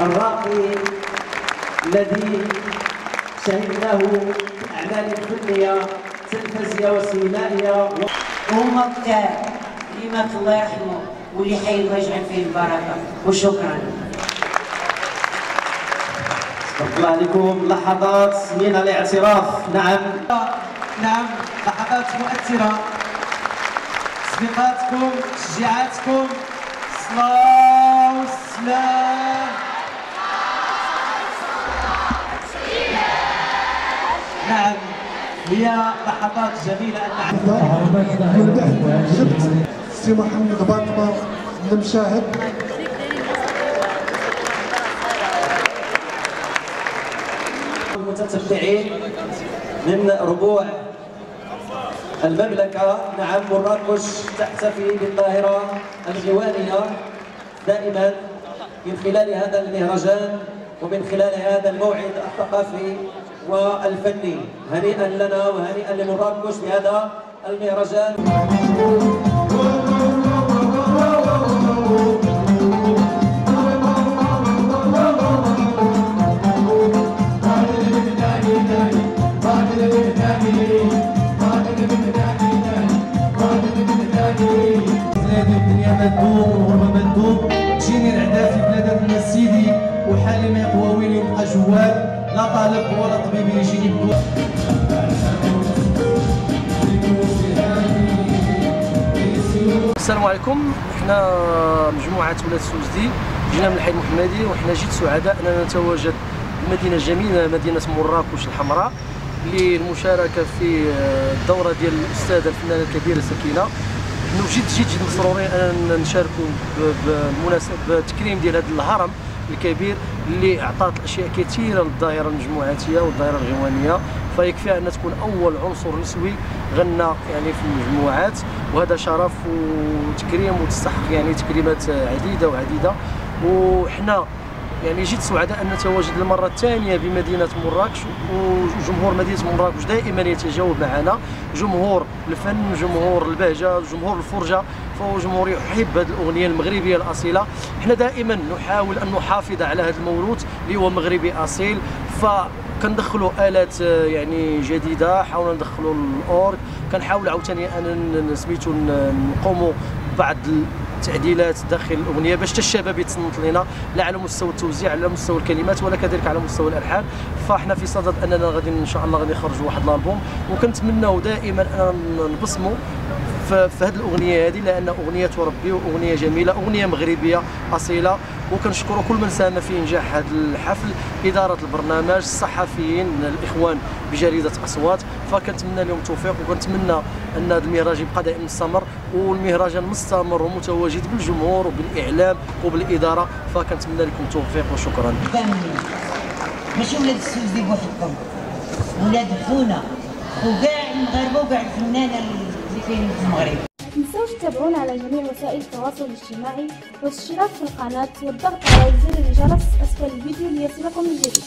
الراقي الذي شهدناه في أعمال فنية تلفزية وسينمائية وهما كتاب كلمات الله يرحمه واللي حي الله يجعل فيه البركة. وشكرا. الله عليكم. لحظات من الاعتراف. نعم. نعم. لحظات مؤثرة صديقاتكم تشجيعاتكم صلاة. هي لحظات جميلة أن من جبت سي محمد باطمة المشاهد. المتتبعين من ربوع المملكة نعم مراكش تحتفي بالظاهرة الغوانية دائما من خلال هذا المهرجان ومن خلال هذا الموعد الثقافي والفني. هنيئا لنا وهنيئا لمراكش بهذا المهرجان. العدا في وحالي ما يقوى وين يبقى جوال لا طالب ولا طبيب يجيني السلام عليكم. إحنا مجموعة ولاد سوزدي. جينا من الحي المحمدي وحنا جد سعداء. أننا نتواجد بمدينة الجميله مدينة مراكش الحمراء للمشاركه في الدورة ديال الاستاذه الفنانه الكبيره سكينه نحن جد جد جد مسرورين أننا نشاركوا بمناسبه بالتكريم ديال هذا الهرم. الكبير اللي أعطات أشياء كثيرة للظاهره المجموعاتية والظاهره الغيوانيه فيكفي أن تكون أول عنصر نسوي غنى يعني في المجموعات. وهذا شرف وتكريم وتستحق يعني تكريمات عديدة وعديدة. وحنا يعني جد سعداء أن نتواجد للمره الثانية بمدينة مراكش وجمهور مدينة مراكش دائما يتجاوب معنا. جمهور الفن جمهور البهجة جمهور الفرجة فهو جمهور يحب هذه الأغنية المغربية الأصيلة. إحنا دائما نحاول أن نحافظ على هذا الموروث اللي هو مغربي أصيل. فكندخلوا آلات يعني جديدة حاولنا ندخلوا الأورك. كنحاول عاوتاني أن سميتو نقوموا بعض التعديلات داخل الأغنية باش حتى الشباب يتصنت لنا لا على مستوى التوزيع على مستوى الكلمات ولا كذلك على مستوى الألحان. فاحنا في صدد أننا غادي إن شاء الله غادي نخرجوا واحد الألبوم. وكنتمناو دائما أن نبصموا في هذه الأغنية هذه لأن أغنية ربي وأغنية جميلة أغنية مغربية أصيلة. وكنشكروا كل من ساهم في إنجاح هذا الحفل. إدارة البرنامج الصحفيين الإخوان بجريدة أصوات. فكنتمنى لهم التوفيق وكنتمنى أن هذا المهرج يبقى دائما مستمر والمهرجان مستمر ومتواجد بالجمهور وبالإعلام وبالإدارة. فكنتمنى لكم التوفيق وشكرا. ماشي ولاد السوزي بوحدكم. ولاد بثونه وكاع المغاربه وكاع الفنانه اللي كاينين في المغرب. تنسوش تتابعونا على جميع وسائل التواصل الاجتماعي والاشتراك في القناة والضغط على زر الجرس أسفل الفيديو ليصلكم الجديد.